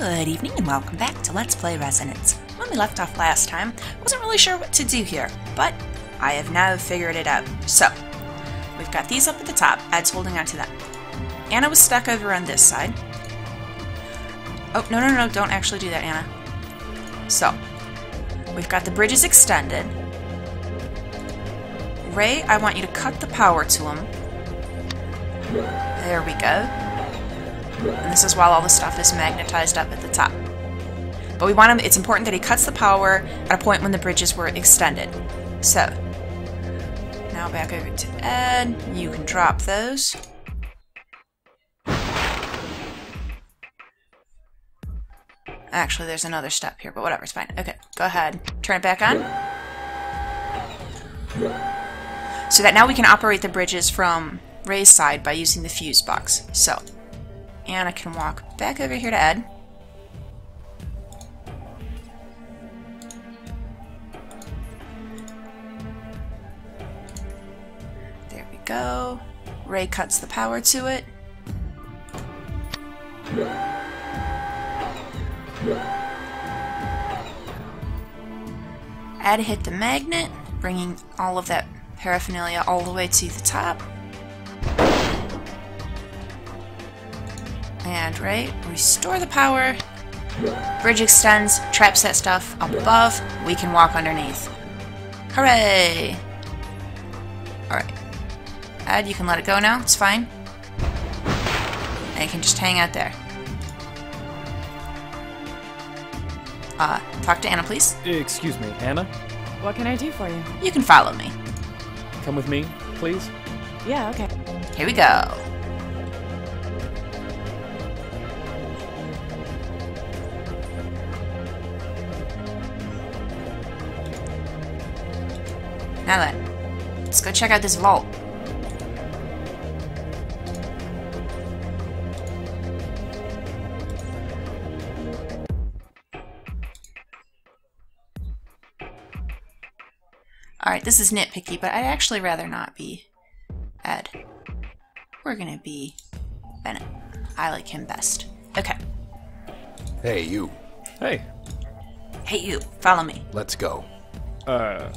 Good evening and welcome back to Let's Play Resonance. When we left off last time, I wasn't really sure what to do here, but I have now figured it out. So, we've got these up at the top, Ed's holding onto them. Anna was stuck over on this side. Oh, no, no, no, don't actually do that, Anna. So, we've got the bridges extended. Ray, I want you to cut the power to them. There we go. And this is while all the stuff is magnetized up at the top. But we want him, it's important that he cuts the power at a point when the bridges were extended. So, now back over to Ed. You can drop those. Actually, there's another step here, but whatever, it's fine. Okay, go ahead. Turn it back on. So that now we can operate the bridges from Ray's side by using the fuse box. So, Anna can walk back over here to Ed. There we go. Ray cuts the power to it. Ed hit the magnet, bringing all of that paraphernalia all the way to the top. And right, restore the power. Bridge extends, traps that stuff up above. We can walk underneath. Hooray! Alright. Ed, you can let it go now. It's fine. And you can just hang out there. Uh, talk to Anna, please. Excuse me, Anna? What can I do for you? You can follow me. Come with me, please? Yeah, okay. Here we go. Now then, let's go check out this vault. Alright, this is nitpicky, but I'd actually rather not be Ed. We're gonna be Bennett. I like him best. Okay. Hey, you. Hey. Hey, you. Follow me. Let's go. Uh,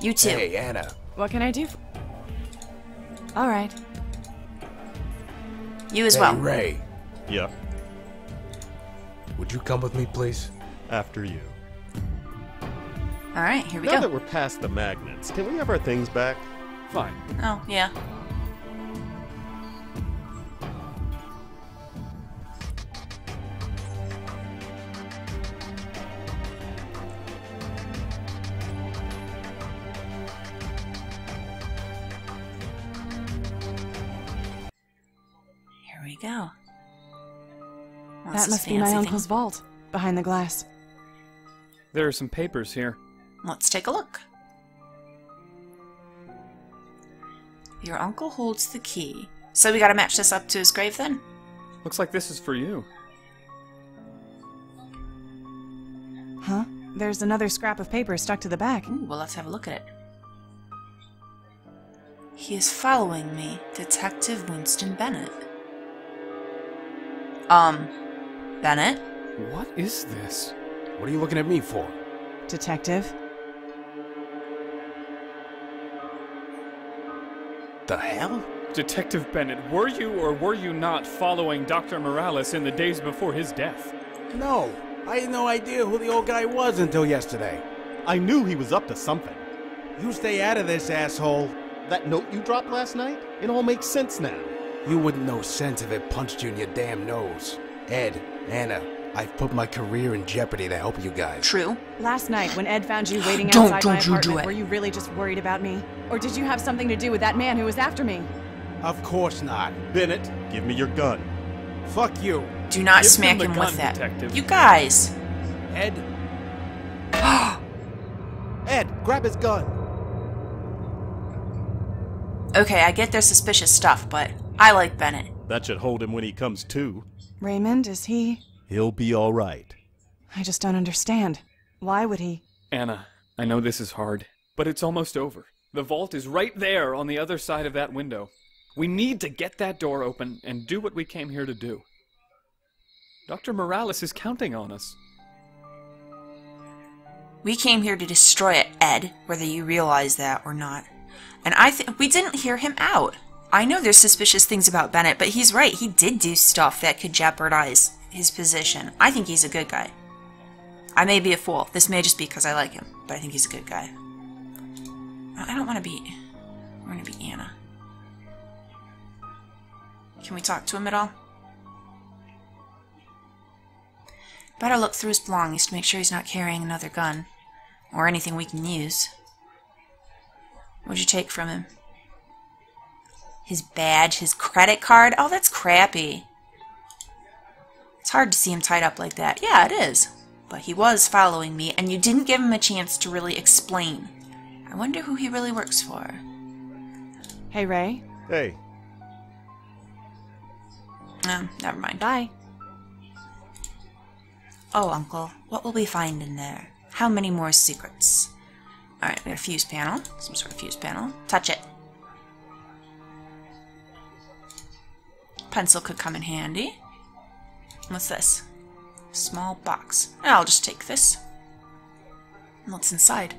You too. Hey, Anna. What can I do? For- All right. You as hey, well. Ray. Yeah, Would you come with me, please? after you. Alright, here we now go. Now that we're past the magnets, can we have our things back? fine. Oh, yeah. That is must be my uncle's thing. vault, behind the glass. There are some papers here. Let's take a look. Your uncle holds the key. So we gotta match this up to his grave then? Looks like this is for you. Huh? There's another scrap of paper stuck to the back. Ooh, well, let's have a look at it. He is following me, Detective Winston Bennett. Um, Bennett? What is this? What are you looking at me for? Detective? The hell? Detective Bennett, were you or were you not following Dr. Morales in the days before his death? No, I had no idea who the old guy was until yesterday. I knew he was up to something. You stay out of this, asshole. That note you dropped last night? It all makes sense now. You wouldn't know sense if it punched you in your damn nose. Ed, Anna, I've put my career in jeopardy to help you guys. True. Last night, when Ed found you waiting Don't- outside my don't you do apartment, it. were you really just worried about me? Or did you have something to do with that man who was after me? Of course not. Bennett, give me your gun. Fuck you. Do not Give smack him him gun, with that. detective. You guys! Ed, Ed, grab his gun. Okay, I get their suspicious stuff, but I like Bennett. That should hold him when he comes to. Raymond, is he. He'll be all right. I just don't understand. Why would he? Anna, I know this is hard, but it's almost over. The vault is right there on the other side of that window. We need to get that door open and do what we came here to do. Dr. Morales is counting on us. We came here to destroy it, Ed, whether you realize that or not. And I think we didn't hear him out. I know there's suspicious things about Bennett, but he's right. He did do stuff that could jeopardize his position. I think he's a good guy. I may be a fool. This may just be because I like him, but I think he's a good guy. I don't want to be. I want to be Anna. Can we talk to him at all? Better look through his belongings to make sure he's not carrying another gun. Or anything we can use. What'd you take from him? His badge, his credit card? Oh, that's crappy. It's hard to see him tied up like that. Yeah, it is. But he was following me, and you didn't give him a chance to really explain. I wonder who he really works for. Hey, Ray. Hey, Oh, never mind. Bye. Oh, Uncle, what will we find in there? How many more secrets? Alright, we got a fuse panel. Some sort of fuse panel. Touch it. Pencil could come in handy. What's this? Small box. I'll just take this. What's inside?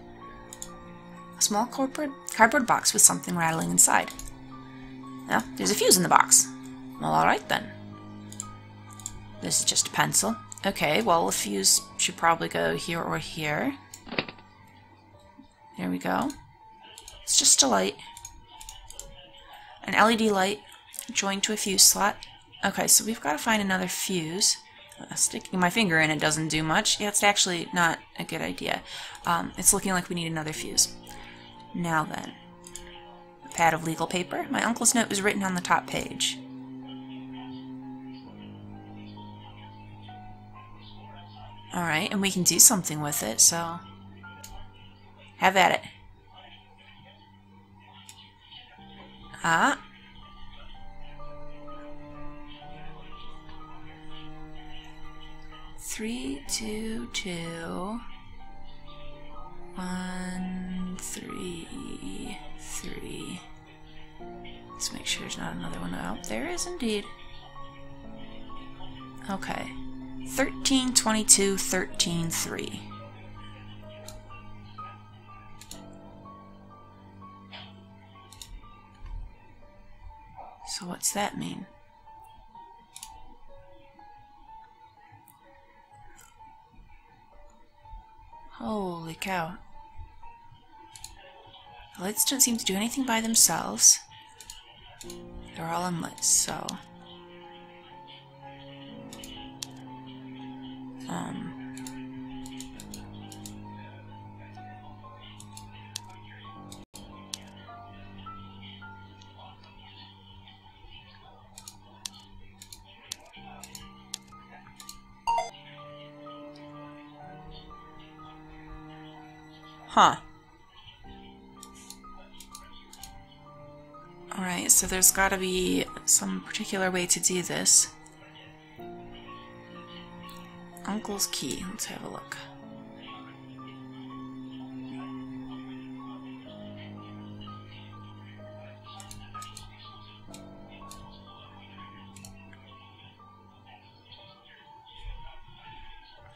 A small cardboard, cardboard box with something rattling inside. Well, there's a fuse in the box. Well, alright then. This is just a pencil. Okay, well, the fuse should probably go here or here. There we go. It's just a light. An LED light joined to a fuse slot. Okay, so we've got to find another fuse. Uh, sticking my finger in it doesn't do much. Yeah, it's actually not a good idea. Um, it's looking like we need another fuse. Now then. A pad of legal paper. My uncle's note was written on the top page. Alright, and we can do something with it, so... Have at it. Ah. Three, two, two. One, three, three. Let's make sure there's not another one. Oh, there is indeed. Okay. 13, 22, 13, 3. So what's that mean? Cow. The lights don't seem to do anything by themselves. They're all unlit, so... Um... Huh. Alright, so there's gotta be some particular way to do this. Uncle's key. Let's have a look.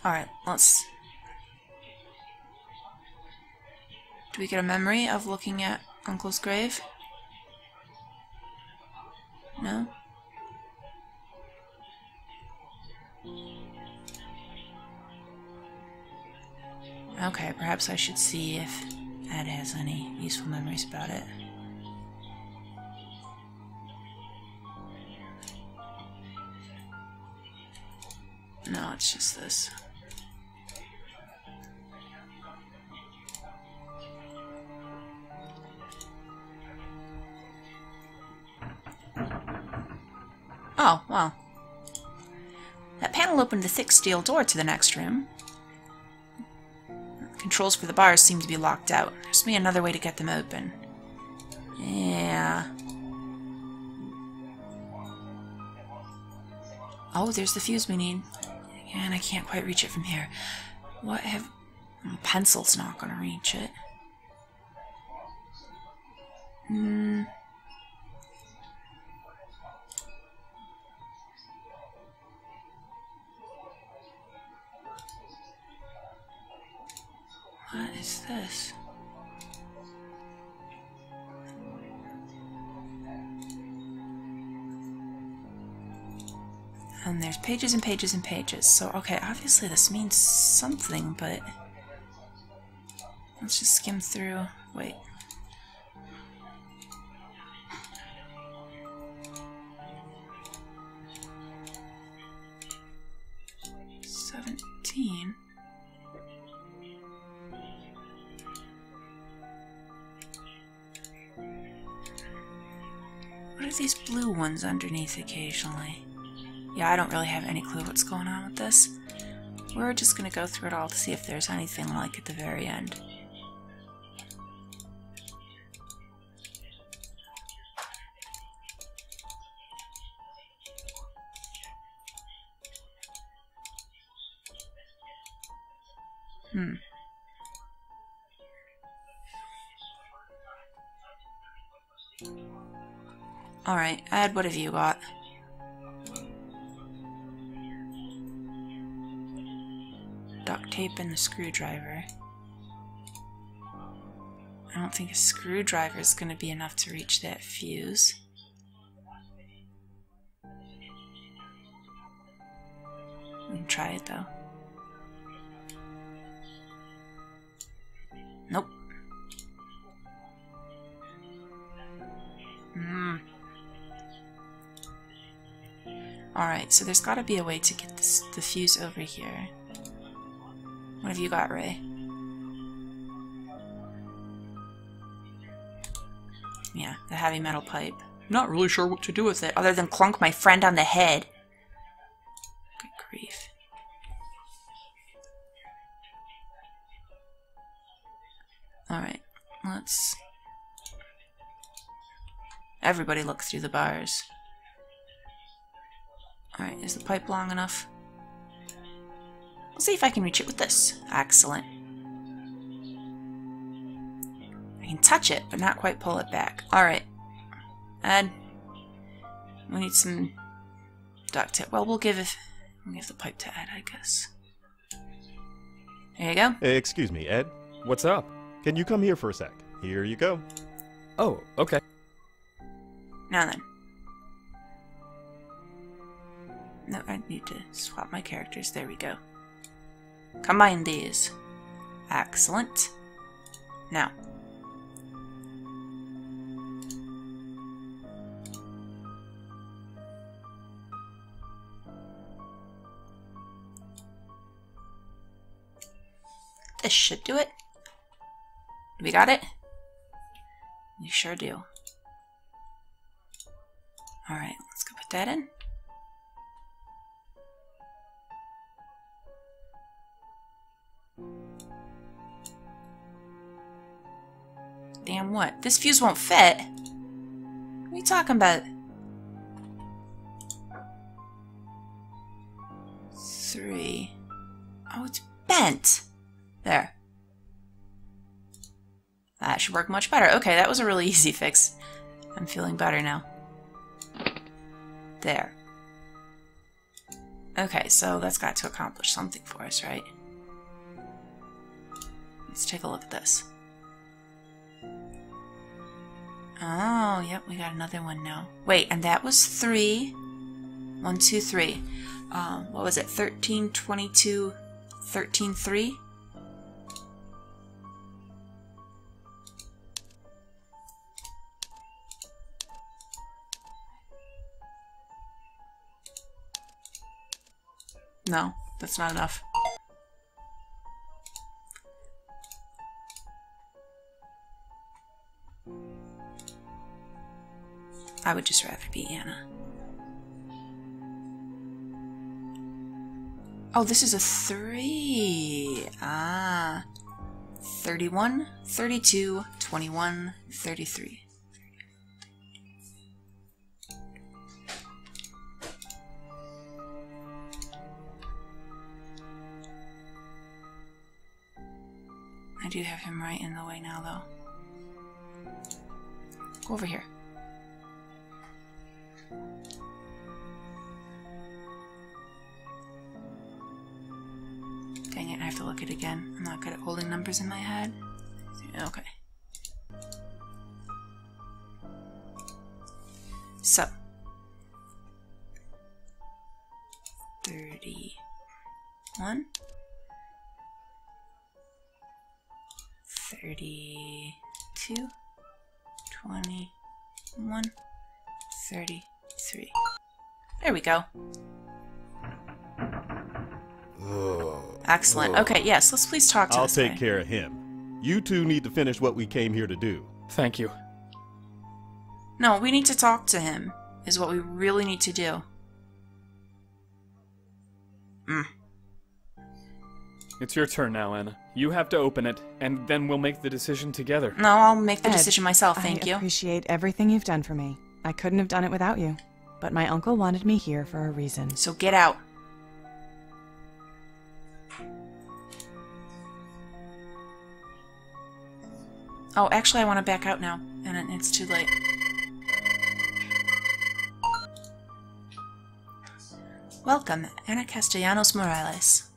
Alright, let's Do we get a memory of looking at Uncle's grave? No? Okay, perhaps I should see if Ed has any useful memories about it. No, it's just this. Opened the thick steel door to the next room. Controls for the bars seem to be locked out. There's be another way to get them open. Yeah. Oh, there's the fuse we need. And I can't quite reach it from here. What have... My Pencil's not gonna reach it. Hmm... What is this? And there's pages and pages and pages. So, okay, obviously this means something, but... Let's just skim through. Wait. Seventeen. These blue ones underneath occasionally? Yeah, I don't really have any clue what's going on with this. We're just gonna go through it all to see if there's anything like at the very end. Hmm. Alright, Ed, what have you got? Duct tape and the screwdriver. I don't think a screwdriver is going to be enough to reach that fuse. Can try it though. Nope. Alright, so there's gotta be a way to get this, the fuse over here. What have you got, Ray? Yeah, the heavy metal pipe. Not really sure what to do with it, other than clunk my friend on the head. Good grief. Alright, let's... Everybody look through the bars. Alright, is the pipe long enough? We'll see if I can reach it with this. Excellent. I can touch it, but not quite pull it back. Alright. And we need some duct tape. Well, we'll give we'll give the pipe to Ed, I guess. There you go. Hey, excuse me, Ed. What's up? Can you come here for a sec? Here you go. Oh, okay. Now then. No, I need to swap my characters. There we go. Combine these. Excellent. Now. This should do it. We got it? We sure do. Alright, let's go put that in. Damn what? This fuse won't fit. What are you talking about? Three. Oh, it's bent. There. That should work much better. Okay, that was a really easy fix. I'm feeling better now. There. Okay, so that's got to accomplish something for us, right? Let's take a look at this. Oh, yep, we got another one now. Wait, and that was three. One, two, three. Um, what was it? 13, 22, 13, 3? No, that's not enough. I would just rather be Anna. Oh, this is a 3. Ah. 31, 32, 21, 33. I do have him right in the way now, though. Go over here. Again. I'm not good at holding numbers in my head. Okay. So. 31. 32. 21. 33. There we go. Oh, Excellent. Okay, yes, let's please talk to him. I'll this take guy. care of him. You two need to finish what we came here to do. Thank you. No, we need to talk to him, is what we really need to do. Mm. It's your turn now, Anna. You have to open it, and then we'll make the decision together. No, I'll make the Ed, decision myself, thank I you. appreciate everything you've done for me. I couldn't have done it without you. But my uncle wanted me here for a reason. So get out. Oh, actually, I want to back out now, and it's too late. Welcome, Anna Castellanos Morales.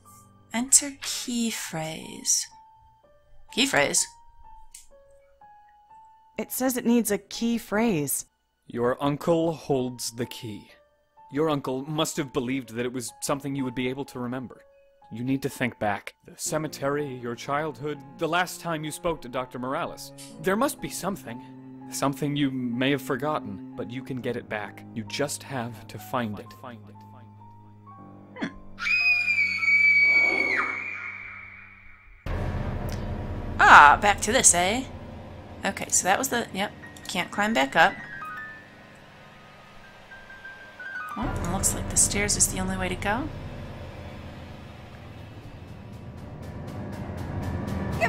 Enter key phrase. Key phrase? It says it needs a key phrase. Your uncle holds the key. Your uncle must have believed that it was something you would be able to remember. You need to think back. The cemetery, your childhood, the last time you spoke to Dr. Morales. There must be something. Something you may have forgotten, but you can get it back. You just have to find it. Ah, back to this, eh? Okay, so that was the... Yep, can't climb back up. Well, it looks like the stairs is the only way to go.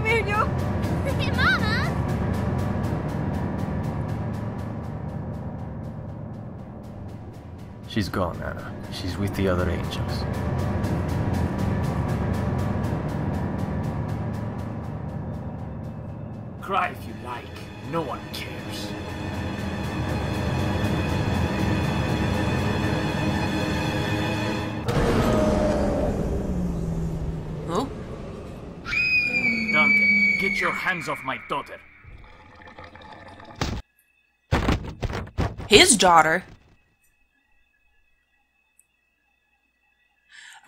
Come here, you. Mama. She's gone, Anna. She's with the other angels. Cry if you like. No one cares. Hands off my daughter. his daughter.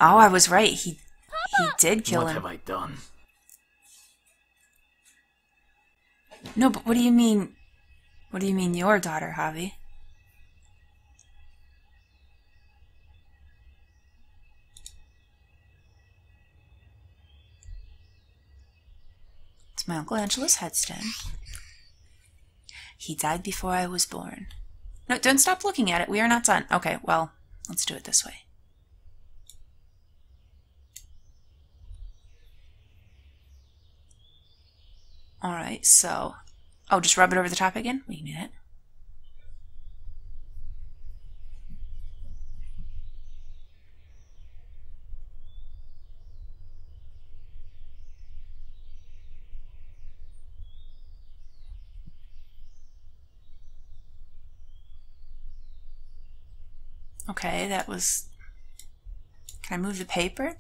Oh, I was right. He he did kill what him. have I done? No, but what do you mean? What do you mean your daughter, Javi? My Uncle Angelo's headstone. He died before I was born. No, don't stop looking at it. We are not done. Okay, well, let's do it this way. Alright, so. Oh, just rub it over the top again? We can do that. Okay, that was. Can I move the paper?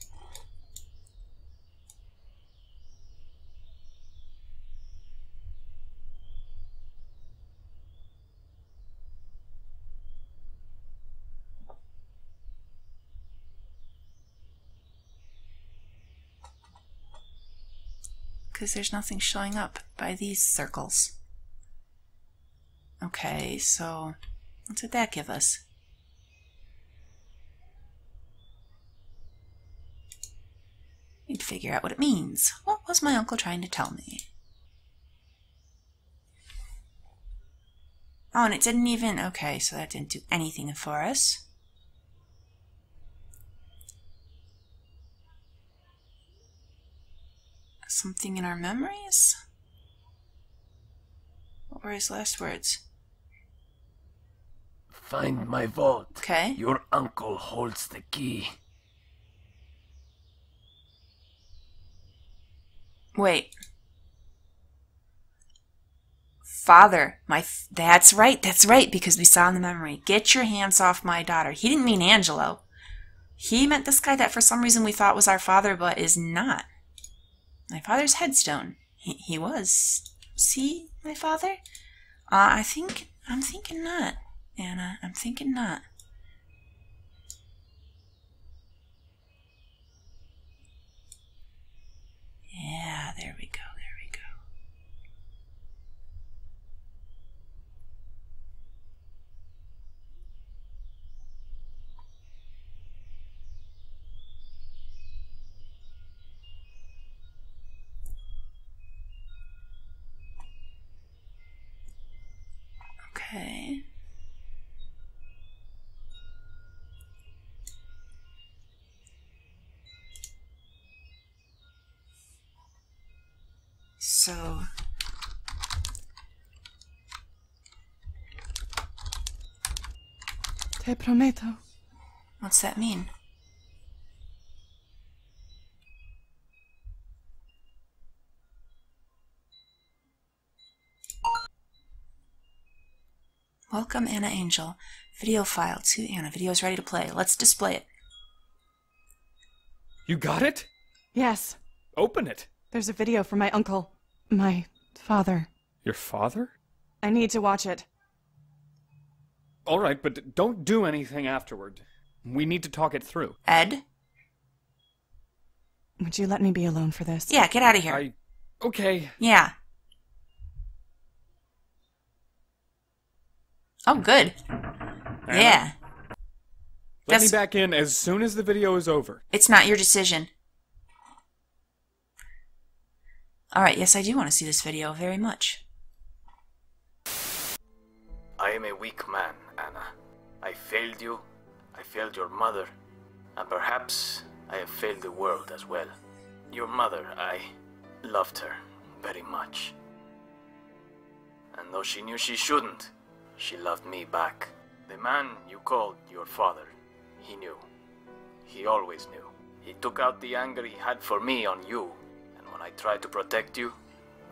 Because there's nothing showing up by these circles. Okay, so what did that give us? Need figure out what it means. What was my uncle trying to tell me? Oh, and it didn't even. Okay, so that didn't do anything for us. Something in our memories? What were his last words? Find my vault. Okay. Your uncle holds the key. Wait. Father, my. That's right, that's right, because we saw in the memory. Get your hands off my daughter. He didn't mean Angelo. He meant this guy that for some reason we thought was our father, but is not. My father's headstone. He, he was. See, my father? Uh, I think. I'm thinking not, Anna. I'm thinking not. Yeah, there we go. Okay. So. Te prometo. What's that mean? Welcome, Anna Angel. Video file to Anna. Video is ready to play. Let's display it. You got it? Yes, Open it. there's a video from my uncle. My father. Your father? I need to watch it. All right, but don't do anything afterward. We need to talk it through. Ed? Would you let me be alone for this? Yeah, get out of here. I. Okay. Yeah. Oh, good. Anna, Yeah. Let me back in as soon as the video is over. It's not your decision. Alright, yes, I do want to see this video very much. I am a weak man, Anna. I failed you, I failed your mother, and perhaps I have failed the world as well. Your mother, I loved her very much. And though she knew she shouldn't, she loved me back. The man you called your father, he knew. He always knew. He took out the anger he had for me on you, when I tried to protect you,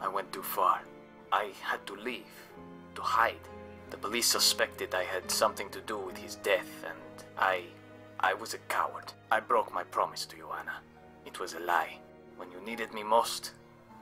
I went too far. I had to leave, to hide. The police suspected I had something to do with his death, and I. I was a coward. I broke my promise to you, Anna. It was a lie. When you needed me most,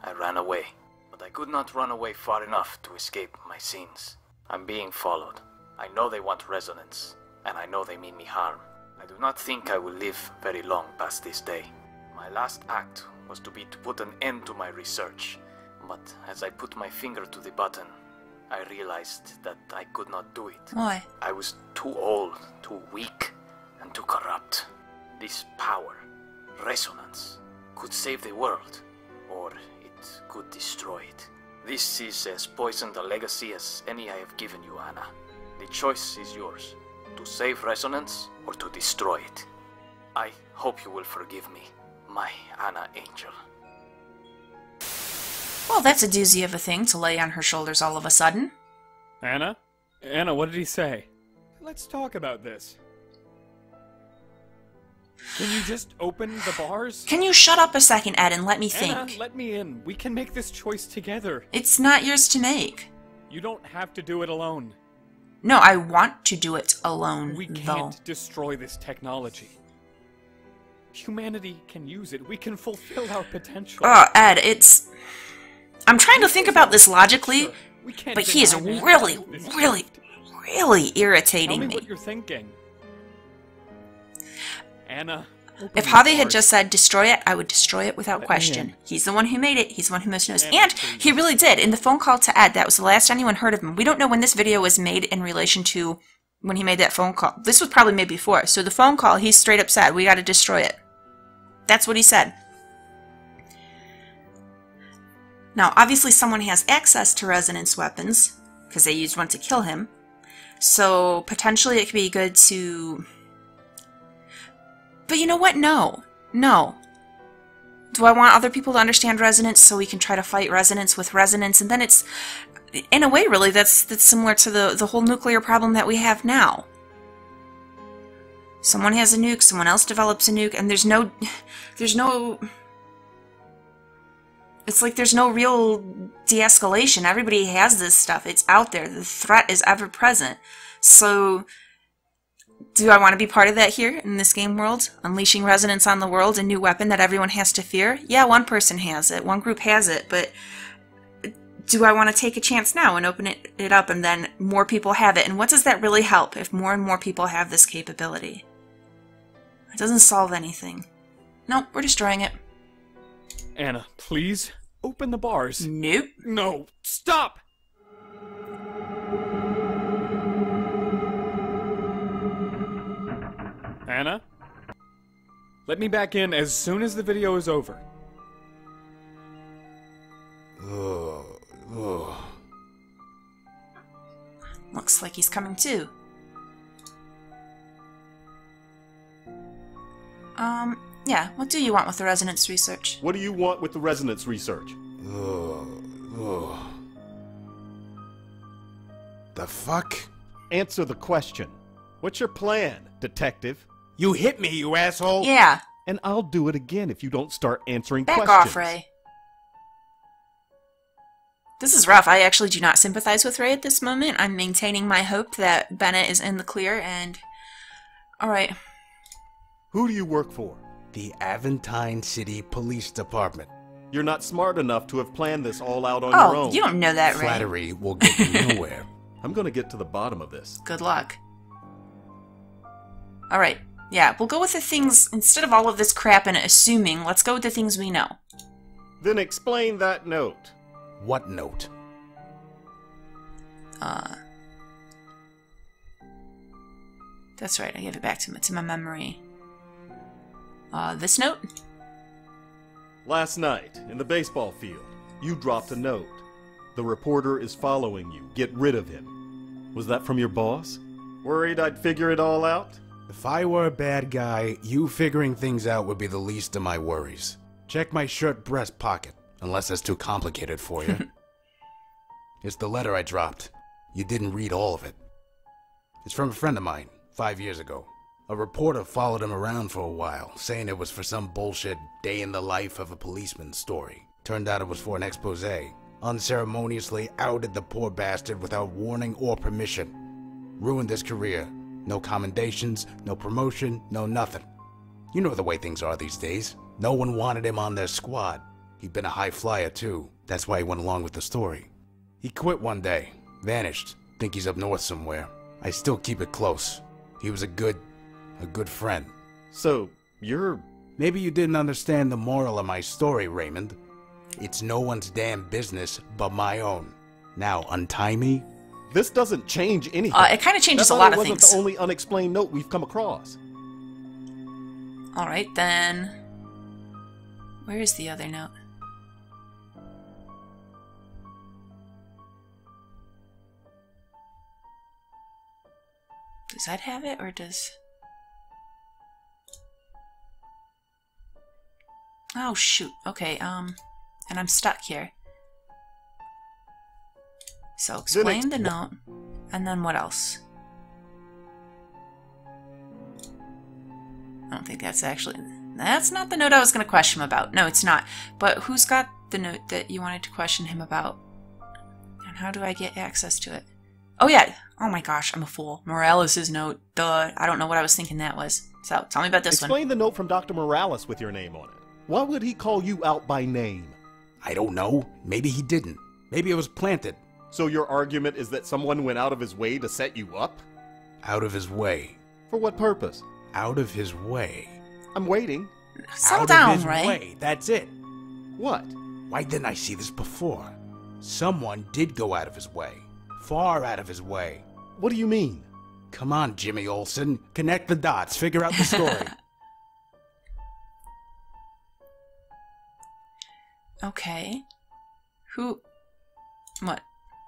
I ran away. But I could not run away far enough to escape my sins. I'm being followed. I know they want resonance, and I know they mean me harm. I do not think I will live very long past this day. My last act was to be to put an end to my research, but as I put my finger to the button, I realized that I could not do it. Why? I was too old, too weak, and too corrupt. This power, resonance, could save the world, or it could destroy it. This is as poisoned a legacy as any I have given you, Anna. The choice is yours to save resonance or to destroy it. I hope you will forgive me, my Anna Angel. Well, that's a doozy of a thing to lay on her shoulders all of a sudden. Anna? Anna, what did he say? Let's talk about this. Can you just open the bars? Can you shut up a second, Ed, and let me Anna, think? let me in. We can make this choice together. It's not yours to make. You don't have to do it alone. No, I want to do it alone, We can't destroy this technology. Humanity can use it. We can fulfill our potential. Oh, Ed, it's. I'm trying to think about this logically, but he is really, really, really Tell irritating me me. what you're thinking. Anna. If Javi had just said destroy it, I would destroy it without question. He's the one who made it. He's the one who most knows. And he really did. In the phone call to Ed, that was the last anyone heard of him. We don't know when this video was made in relation to when he made that phone call. This was probably made before. So the phone call, he straight up said, "We got to destroy it." That's what he said. Now, obviously, someone has access to resonance weapons because they used one to kill him. So potentially, it could be good to. But you know what? No. No. Do I want other people to understand resonance so we can try to fight resonance with resonance? And then it's, in a way, really, that's that's similar to the the whole nuclear problem that we have now. Someone has a nuke, someone else develops a nuke, and there's no, there's no. It's like there's no real de-escalation. Everybody has this stuff. It's out there. The threat is ever present. So do I want to be part of that here in this game world? Unleashing resonance on the world, a new weapon that everyone has to fear? Yeah, one person has it, one group has it, but do I want to take a chance now and open it, it up and then more people have it? And what does that really help if more and more people have this capability? It doesn't solve anything. Nope, we're destroying it. Anna, please open the bars. Nope. No, stop! Anna? Let me back in as soon as the video is over. Ugh. Ugh. Looks like he's coming too. Um, yeah, what do you want with the resonance research? What do you want with the resonance research? Ugh. Ugh. The fuck? Answer the question. What's your plan, detective? You hit me, you asshole! Yeah, And I'll do it again if you don't start answering back questions. off, Ray. This is rough. I actually do not sympathize with Ray at this moment. I'm maintaining my hope that Bennett is in the clear and. Alright. Who do you work for? The Aventine City Police Department. You're not smart enough to have planned this all out on your Oh, own. you don't know that, Ray. Flattery will get you nowhere. I'm gonna get to the bottom of this. Good luck. Alright. Yeah, we'll go with the things. Instead of all of this crap and assuming, let's go with the things we know. Then explain that note. What note? Uh. That's right, I gave it back to my, to my memory. Uh, this note? Last night, in the baseball field, you dropped a note. The reporter is following you. Get rid of him. Was that from your boss? Worried I'd figure it all out? If I were a bad guy, you figuring things out would be the least of my worries. Check my shirt breast pocket, unless that's too complicated for you. it's the letter I dropped. You didn't read all of it. It's from a friend of mine, five years ago. A reporter followed him around for a while, saying it was for some bullshit day in the life of a policeman story. Turned out it was for an expose. Unceremoniously outed the poor bastard without warning or permission. Ruined his career. No commendations, no promotion, no nothing. You know the way things are these days. No one wanted him on their squad. He'd been a high flyer too. That's why he went along with the story. He quit one day, vanished. Think he's up north somewhere. I still keep it close. He was a good, a good friend. So, you're. Maybe you didn't understand the moral of my story, Raymond. It's no one's damn business but my own. Now untie me. This doesn't change anything. Uh, it kind of changes that a lot letter of wasn't things. the only unexplained note we've come across. Alright, then. Where is the other note? Does that have it, or does. Oh, shoot. Okay, um. And I'm stuck here. So explain the note, and then what else? I don't think that's actually. That's not the note I was going to question him about. No, it's not. But who's got the note that you wanted to question him about? And how do I get access to it? Oh, yeah. Oh my gosh, I'm a fool. Morales' note. Duh. I don't know what I was thinking that was. So tell me about this Explain one. Explain the note from Dr. Morales with your name on it. Why would he call you out by name? I don't know. Maybe he didn't. Maybe it was planted. So your argument is that someone went out of his way to set you up? Out of his way. For what purpose? Out of his way. I'm waiting. Settle Out down, of his Ray. way. That's it. What? Why didn't I see this before? Someone did go out of his way. Far out of his way. What do you mean? Come on, Jimmy Olsen. Connect the dots. Figure out the story. Okay. Who. What?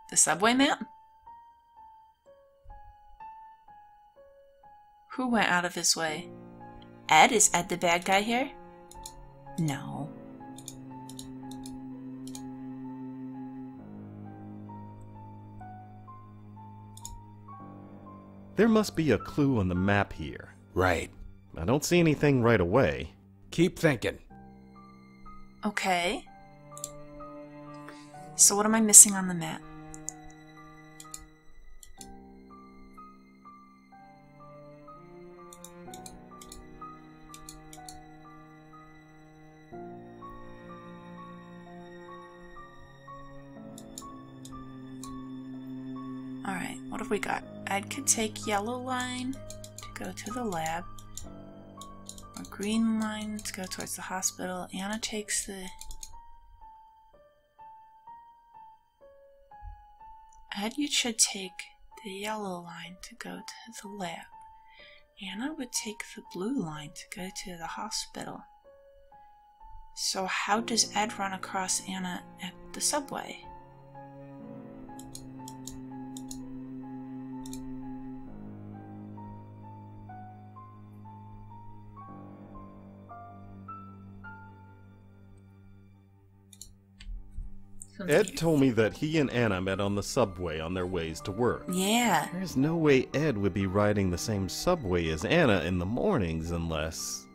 The subway man? Who went out of his way? Ed? Is Ed the bad guy here? No. There must be a clue on the map here. right. I don't see anything right away. Keep thinking. Okay. So what am I missing on the map? Alright, what have we got? Ed could take yellow line to go to the lab, or green line to go towards the hospital. Anna takes the Ed, you should take the yellow line to go to the lab. Anna would take the blue line to go to the hospital. So how does Ed run across Anna at the subway? Ed told me that he and Anna met on the subway on their ways to work. Yeah. There's no way Ed would be riding the same subway as Anna in the mornings unless.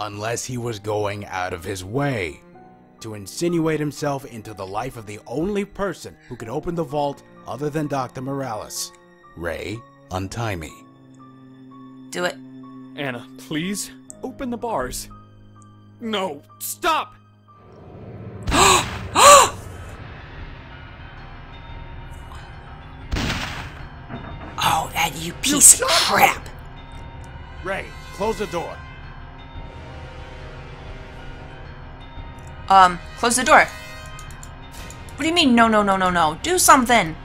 Unless he was going out of his way to insinuate himself into the life of the only person who could open the vault other than Dr. Morales. Ray, untie me. Do it. Anna, please, open the bars. No, stop! You piece of crap. Ray, close the door. Um, close the door. What do you mean, no, no, no, no, no? Do something!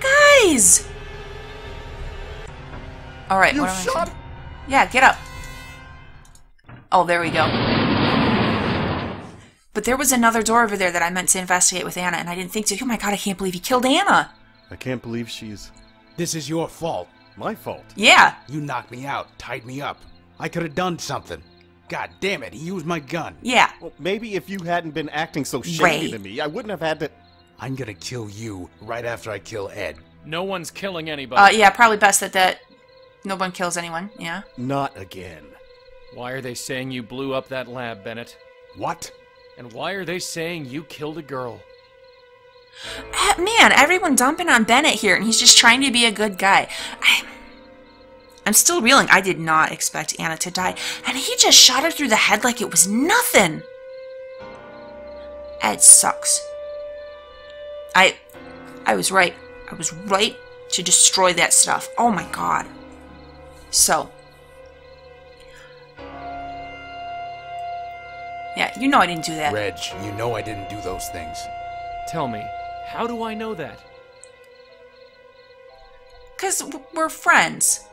Guys! Alright, what am I Yeah, get up. Oh, there we go. But there was another door over there that I meant to investigate with Anna, and I didn't think to. Oh my god, I can't believe he killed Anna! I can't believe she's This is your fault. my fault. Yeah! You knocked me out, tied me up. I could have done something. God damn it, he used my gun. Yeah. Well, maybe if you hadn't been acting so shady Ray. to me, I wouldn't have had to. I'm gonna kill you right after I kill Ed. No one's killing anybody. Uh, yeah, probably best that that no one kills anyone, yeah? Not again. Why are they saying you blew up that lab, Bennett? What? And why are they saying you killed a girl? Ah, Man, everyone dumping on Bennett here, and he's just trying to be a good guy. I, I'm still reeling. I did not expect Anna to die, and he just shot her through the head like it was nothing. Ed sucks. I, I was right. I was right to destroy that stuff. Oh my god. So. Yeah, you know I didn't do that. Reg, you know I didn't do those things. Tell me, how do I know that? Because we're friends.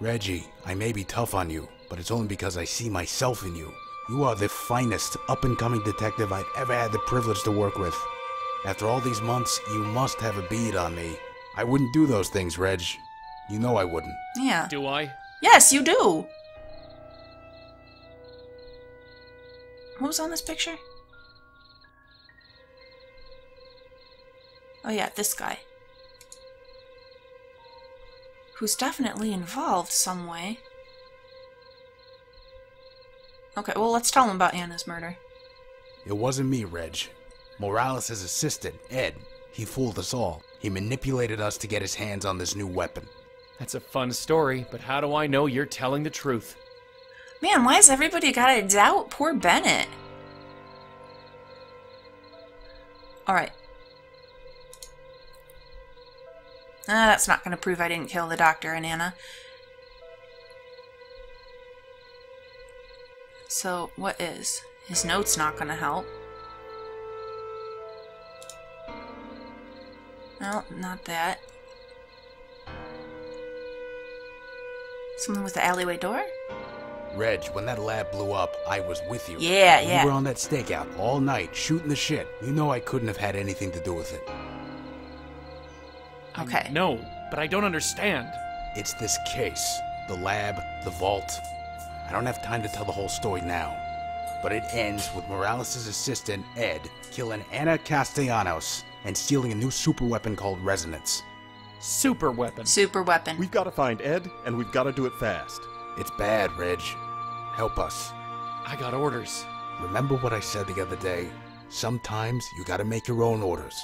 Reggie, I may be tough on you, but it's only because I see myself in you. You are the finest up and coming detective I've ever had the privilege to work with. After all these months, you must have a bead on me. I wouldn't do those things, Reg. You know I wouldn't. Yeah. Do I? Yes, you do. Who's on this picture? Oh, yeah, this guy. Who's definitely involved some way. Okay, well, let's tell him about Anna's murder. It wasn't me, Reg. Morales' assistant, Ed, he fooled us all. He manipulated us to get his hands on this new weapon. That's a fun story, but how do I know you're telling the truth? Man, why has everybody gotta doubt poor Bennett? Alright. Ah, that's not gonna prove I didn't kill the doctor and Anna. So, what is? His note's not gonna help. No, not that. Something with the alleyway door? Reg, when that lab blew up, I was with you. Yeah, we yeah. were on that stakeout all night, shooting the shit. You know I couldn't have had anything to do with it. Okay. No, but I don't understand. It's this case, the lab, the vault. I don't have time to tell the whole story now. But it ends with Morales' assistant, Ed, killing Anna Castellanos and stealing a new super weapon called Resonance. Super weapon. Super weapon. We've got to find Ed, and we've got to do it fast. It's bad, Reg. Help us. I got orders. Remember what I said the other day? Sometimes you gotta make your own orders.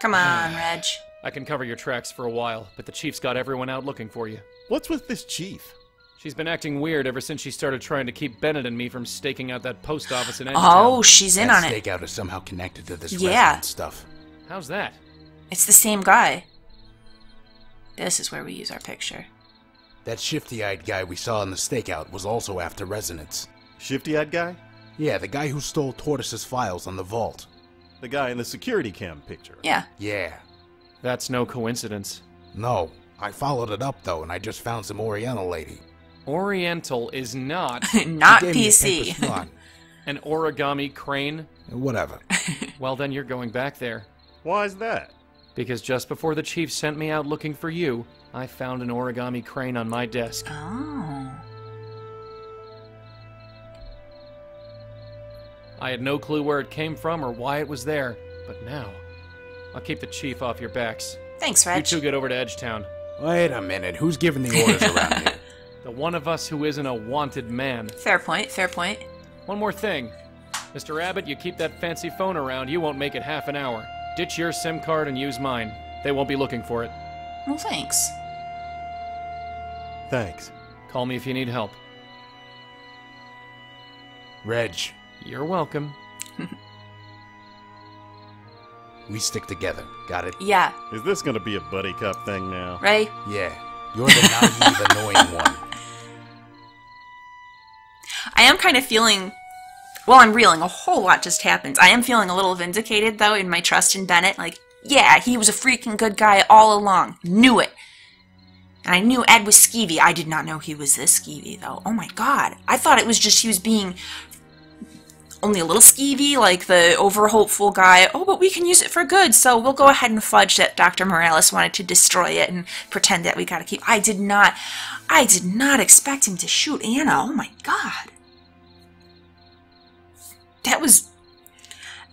Come on, Reg. I can cover your tracks for a while, but the chief's got everyone out looking for you. What's with this chief? She's been acting weird ever since she started trying to keep Bennett and me from staking out that post office in Edgetown. Oh, she's in that on it. stakeout is somehow connected to this Yeah. resonance stuff. How's that? It's the same guy. This is where we use our picture. That shifty-eyed guy we saw in the stakeout was also after resonance. Shifty-eyed guy? Yeah, the guy who stole Tolstoy's files on the vault. The guy in the security cam picture. Yeah. Yeah. That's no coincidence. No. I followed it up though, and I just found some Oriental lady. Oriental is not Not Gave PC. paper slot. an origami crane. Whatever. Well, then you're going back there. Why is that? Because just before the chief sent me out looking for you, I found an origami crane on my desk. Oh. I had no clue where it came from or why it was there, but now I'll keep the chief off your backs. Thanks, You two get over to Edgetown. Wait a minute, who's giving the orders around here? The one of us who isn't a wanted man. Fair point, fair point. One more thing. Mr. Abbott, you keep that fancy phone around, you won't make it half an hour. Ditch your SIM card and use mine. They won't be looking for it. Well, thanks. Thanks. Call me if you need help. Reg, You're welcome. we stick together. Got it? Yeah, Is this gonna be a buddy cop thing now? Ray. Yeah. You're the naive, annoying one. I am kind of feeling. Well, I'm reeling. A whole lot just happened. I am feeling a little vindicated, though, in my trust in Bennett. Like, yeah, he was a freaking good guy all along. Knew it. And I knew Ed was skeevy. I did not know he was this skeevy, though. Oh my god. I thought it was just he was being only a little skeevy, like the over hopeful guy. Oh, but we can use it for good, so we'll go ahead and fudge that Dr. Morales wanted to destroy it and pretend that we gotta keep. I did not. I did not expect him to shoot Anna. Oh my god. That was.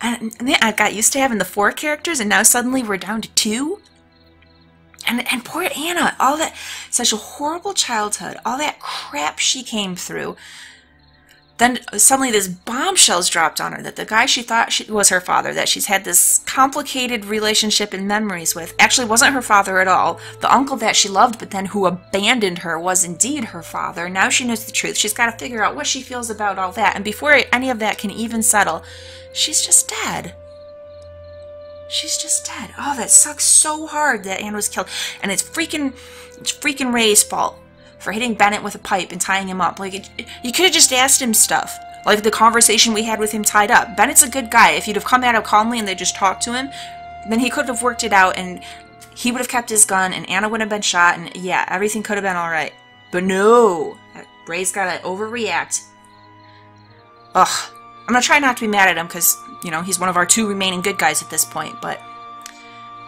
Then I got used to having the four characters, and now suddenly we're down to two. And, and poor Anna, all that, such a horrible childhood, all that crap she came through. Then suddenly this bombshell's dropped on her that the guy she thought she, was her father, that she's had this complicated relationship and memories with, actually wasn't her father at all. The uncle that she loved, but then who abandoned her, was indeed her father. Now she knows the truth. She's got to figure out what she feels about all that. And before any of that can even settle, she's just dead. She's just dead. Oh, that sucks so hard that Anne was killed. And it's freaking, it's freaking Ray's fault for hitting Bennett with a pipe and tying him up. Like, it, you could have just asked him stuff. Like the conversation we had with him tied up. Bennett's a good guy. If you'd have come at him calmly and they just talked to him, then he could have worked it out and he would have kept his gun and Anna would have been shot and yeah, everything could have been alright. But no! Ray's gotta overreact. Ugh. I'm gonna try not to be mad at him because, you know, he's one of our two remaining good guys at this point, but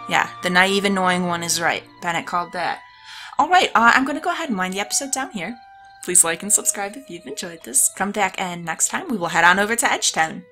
yeah, the naive, annoying one is right. Bennett called that. Alright, uh, I'm gonna go ahead and wind the episode down here. Please like and subscribe if you've enjoyed this. Come back and next time we will head on over to Edgetown.